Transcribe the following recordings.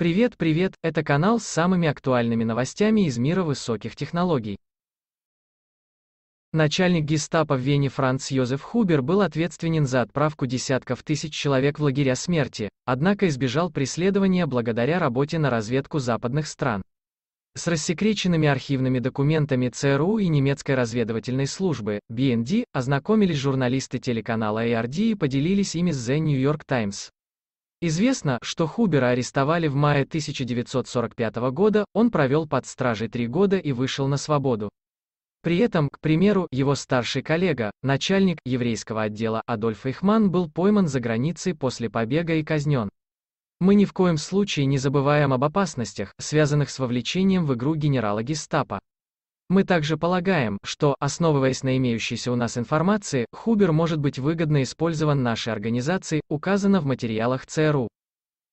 Привет, привет, это канал с самыми актуальными новостями из мира высоких технологий. Начальник гестапо в Вене Франц Йозеф Хубер был ответственен за отправку десятков тысяч человек в лагеря смерти, однако избежал преследования благодаря работе на разведку западных стран. С рассекреченными архивными документами ЦРУ и немецкой разведывательной службы, BND, ознакомились журналисты телеканала ARD и поделились ими с The New York Times. Известно, что Хубера арестовали в мае 1945 года, он провел под стражей три года и вышел на свободу. При этом, к примеру, его старший коллега, начальник еврейского отдела Адольф Эйхман был пойман за границей после побега и казнен. Мы ни в коем случае не забываем об опасностях, связанных с вовлечением в игру генерала гестапо. Мы также полагаем, что, основываясь на имеющейся у нас информации, Хубер может быть выгодно использован нашей организацией, указано в материалах ЦРУ.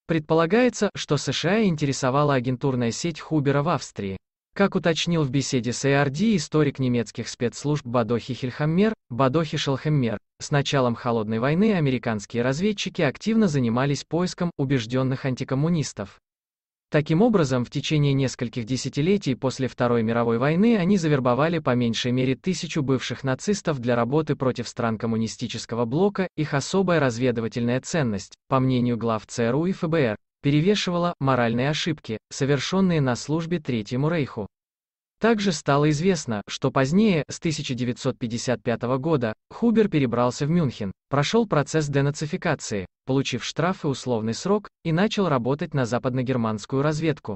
Предполагается, что США интересовала агентурная сеть Хубера в Австрии. Как уточнил в беседе с ARD историк немецких спецслужб Бадохи Хильхаммер, Бадохи Шелхеммер, с началом Холодной войны американские разведчики активно занимались поиском убежденных антикоммунистов. Таким образом, в течение нескольких десятилетий после Второй мировой войны они завербовали по меньшей мере тысячу бывших нацистов для работы против стран коммунистического блока, их особая разведывательная ценность, по мнению глав ЦРУ и ФБР, перевешивала моральные ошибки, совершенные на службе Третьему Рейху. Также стало известно, что позднее, с 1955 года, Хубер перебрался в Мюнхен, прошел процесс денацификации, получив штраф и условный срок, и начал работать на западногерманскую разведку.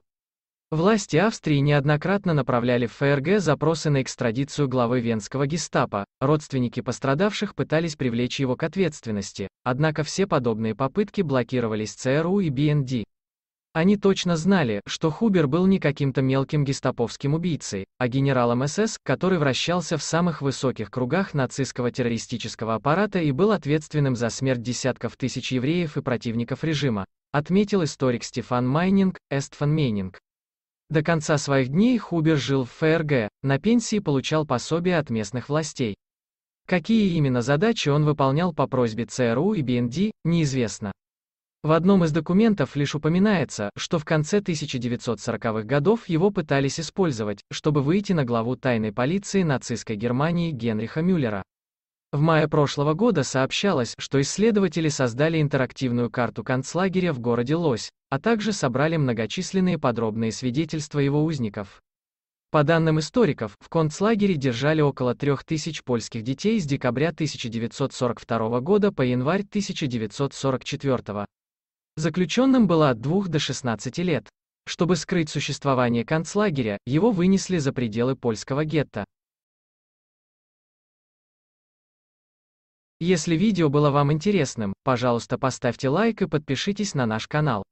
Власти Австрии неоднократно направляли в ФРГ запросы на экстрадицию главы венского гестапо, родственники пострадавших пытались привлечь его к ответственности, однако все подобные попытки блокировались ЦРУ и БНД. Они точно знали, что Хубер был не каким-то мелким гестаповским убийцей, а генералом СС, который вращался в самых высоких кругах нацистского террористического аппарата и был ответственным за смерть десятков тысяч евреев и противников режима, отметил историк Стефан Майнинг, Эстфан Мейнинг. До конца своих дней Хубер жил в ФРГ, на пенсии получал пособие от местных властей. Какие именно задачи он выполнял по просьбе ЦРУ и БНД, неизвестно. В одном из документов лишь упоминается, что в конце 1940-х годов его пытались использовать, чтобы выйти на главу тайной полиции нацистской Германии Генриха Мюллера. В мае прошлого года сообщалось, что исследователи создали интерактивную карту концлагеря в городе Лось, а также собрали многочисленные подробные свидетельства его узников. По данным историков, в концлагере держали около 3000 польских детей с декабря 1942 года по январь 1944. Заключенным было от 2 до 16 лет. Чтобы скрыть существование концлагеря, его вынесли за пределы польского гетто. Если видео было вам интересным, пожалуйста поставьте лайк и подпишитесь на наш канал.